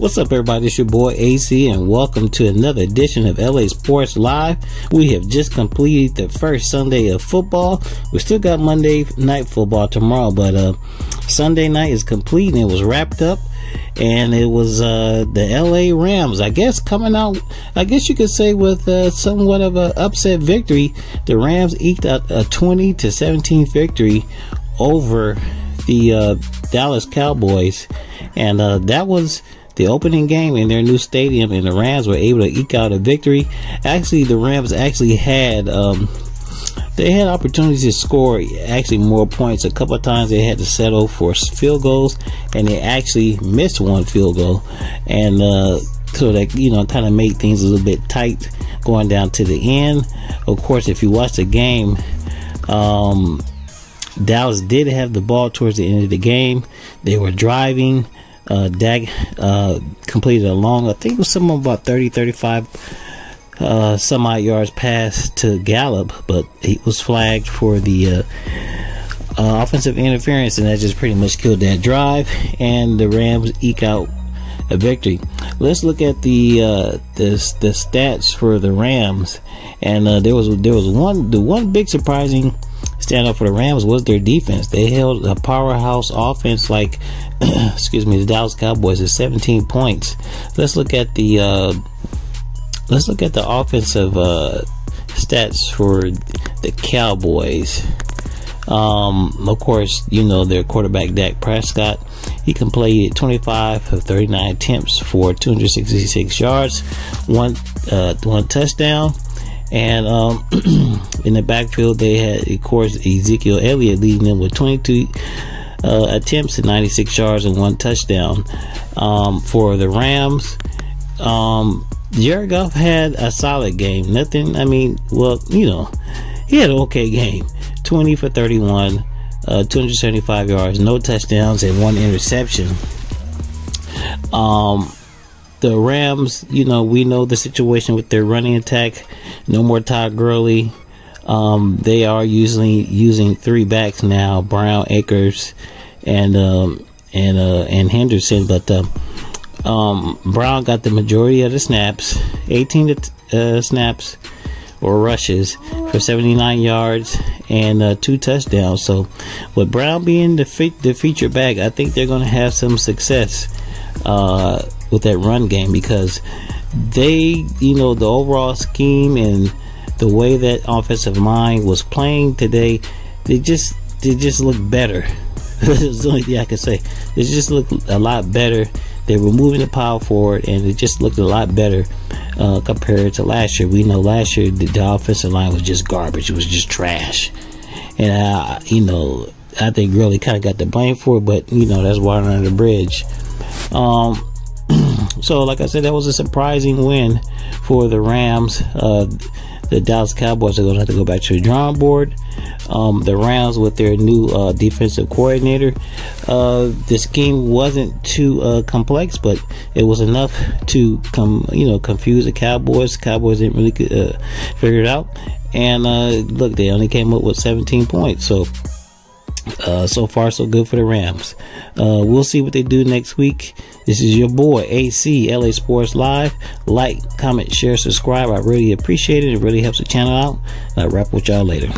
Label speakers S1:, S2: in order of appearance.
S1: What's up, everybody? It's your boy AC, and welcome to another edition of LA Sports Live. We have just completed the first Sunday of football. We still got Monday night football tomorrow, but uh, Sunday night is complete and it was wrapped up. And it was uh, the LA Rams, I guess, coming out. I guess you could say with uh, somewhat of an upset victory. The Rams eked out a 20 to 17 victory over the uh, Dallas Cowboys, and uh, that was the opening game in their new stadium, and the Rams were able to eke out a victory. Actually, the Rams actually had um, they had opportunities to score actually more points. A couple of times they had to settle for field goals, and they actually missed one field goal, and uh, so that you know kind of made things a little bit tight going down to the end. Of course, if you watch the game. Um, Dallas did have the ball towards the end of the game. They were driving. Uh, Dak uh, completed a long, I think it was somewhere about 30, 35 uh, some odd yards pass to Gallup, but he was flagged for the uh, uh, offensive interference, and that just pretty much killed that drive. And the Rams eke out a victory. Let's look at the uh, the the stats for the Rams, and uh, there was there was one the one big surprising standout for the Rams was their defense. They held a powerhouse offense like excuse me the Dallas Cowboys at 17 points. Let's look at the uh, let's look at the offensive uh, stats for the Cowboys. Um, of course, you know their quarterback Dak Prescott. He completed 25 of 39 attempts for 266 yards, one uh, one touchdown, and um, in the backfield they had, of course, Ezekiel Elliott leading them with 22 uh, attempts and 96 yards and one touchdown. Um, for the Rams, um, Jared Goff had a solid game. Nothing, I mean, well, you know, he had an okay game. 20 for 31, uh, 275 yards, no touchdowns, and one interception. Um, the Rams, you know, we know the situation with their running attack. No more Todd Gurley. Um, they are usually using three backs now: Brown, Akers, and um, and uh, and Henderson. But uh, um, Brown got the majority of the snaps, 18 uh, snaps or rushes for 79 yards and uh, two touchdowns. So, with Brown being the, fe- the feature back, I think they're going to have some success uh, with that run game because they, you know, the overall scheme and the way that offensive line was playing today, they just they just look better. That's the only thing I can say. They just look a lot better they were moving the pile forward, and it just looked a lot better uh, compared to last year. We know last year the, the, offensive line was just garbage; it was just trash, and you know I think really kind of got the blame for it, but you know that's water under the bridge. Um, so, like I said, that was a surprising win for the Rams. Uh, the Dallas Cowboys are going to have to go back to the drawing board. Um, the Rams with their new uh, defensive coordinator. Uh, the scheme wasn't too uh, complex, but it was enough to come, you know, confuse the Cowboys. The Cowboys didn't really uh, figure it out, and uh, look, they only came up with 17 points. So. Uh, so far, so good for the Rams. Uh, we'll see what they do next week. This is your boy AC LA Sports Live. Like, comment, share, subscribe. I really appreciate it. It really helps the channel out. I'll wrap with y'all later.